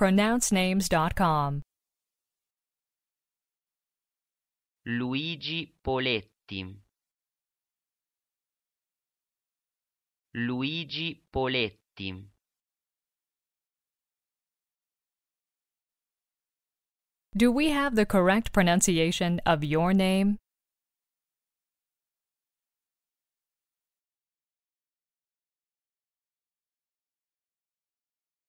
pronouncenames.com. Luigi Poletti. Luigi Poletti. Do we have the correct pronunciation of your name?